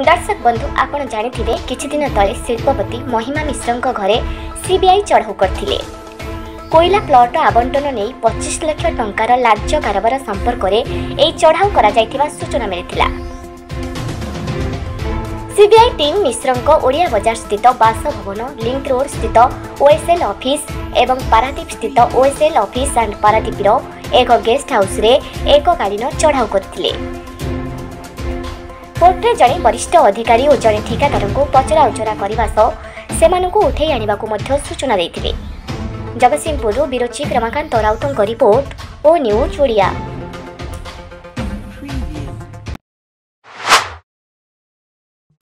ଦର୍ଶକ ବନ୍ଧୁ ଆପଣ ଜାଣିଥିବେ କିଛି ଦିନ ତଳେ ଶିଳ୍ପପତି ମହିମା ମିଶ୍ରଙ୍କ ଘରେ ସିବିଆଇ ଚଢ଼ଉ କରିଥିଲେ। କୋଇଲା ପ୍ଲଟ ଆବଣ୍ଟନ ନେଇ ପଚିଶ ଲକ୍ଷ ଟଙ୍କାର ଲାଞ୍ଚ କାରବାର ସମ୍ପର୍କରେ ଏହି ଚଢ଼ାଉ କରାଯାଇଥିବା ସୂଚନା ମିଳିଥିଲା। ସିବିଆଇ ଟିମ୍ ମିଶ୍ରଙ୍କ ଓଡ଼ିଆ ବଜାର ସ୍ଥିତ ବାସଭବନ ଲିଙ୍କ ରୋଡ୍ ସ୍ଥିତ ଓଏସ୍ଏଲ୍ ଅଫିସ୍ ଏବଂ ପାରାଦୀପ ସ୍ଥିତ ଓଏସ୍ଏଲ୍ ଅଫିସ୍ ଆଣ୍ଡ ପାରାଦୀପର ଏକ ଗେଷ୍ଟ ହାଉସ୍ରେ ଏକକାଳୀନ ଚଢ଼ାଉ କରିଥିଲେ। କୋର୍ଟରେ ଜଣେ ବରିଷ୍ଠ ଅଧିକାରୀ ଓ ଜଣେ ଠିକାଦାରଙ୍କୁ ପଚରା ଉଚରା କରିବା ସହ ସେମାନଙ୍କୁ ଉଠେଇ ଆଣିବାକୁ ମଧ୍ୟ ସୂଚନା ଦେଇଥିଲେ। ଜଗତସିଂହପୁରରୁ ବିରୋଚି ରମାକାନ୍ତ ରାଉତଙ୍କ ରିପୋର୍ଟ ଓ ନ୍ୟୁଜ୍ ଓଡ଼ିଆ।